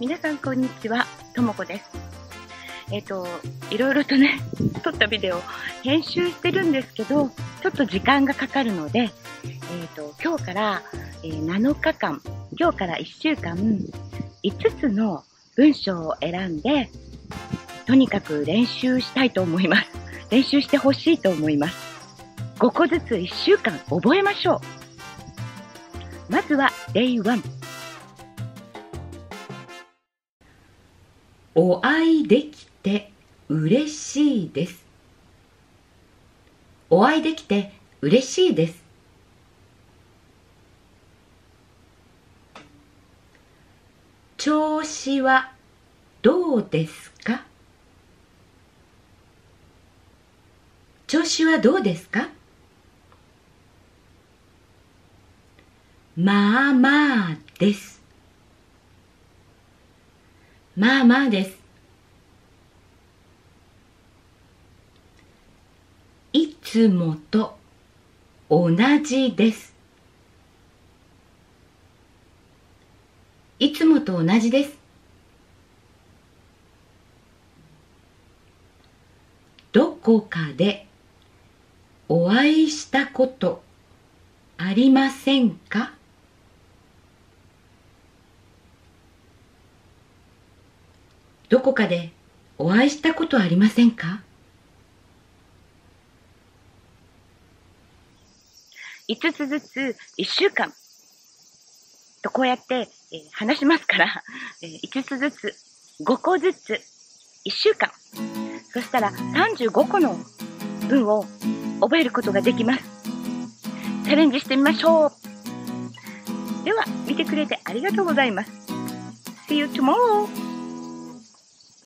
皆さんこんにちは、ともこです。えっ、と、いろいろとね、撮ったビデオ編集してるんですけど、ちょっと時間がかかるので、えっ、と、今日から、えー7日間、今日から1週間、5つの文章を選んで、とにかく練習したいと思います。練習してほしいと思います。5個ずつ1週間覚えましょう。まずは Day1。お会いできて嬉しいです。お会いできて嬉しいです。調子はどうですか？調子はどうですか？まあまあです。まあまあです。いつもと同じです。いつもと同じです。どこかでお会いしたことありませんか？どこかでお会いしたことありませんか？5つずつ1週間。とこうやって、えー話しますから、えー5つずつ5個ずつ1週間。そしたら35個の文を覚えることができます。チャレンジしてみましょう。では見てくれてありがとうございます。See you tomorrow!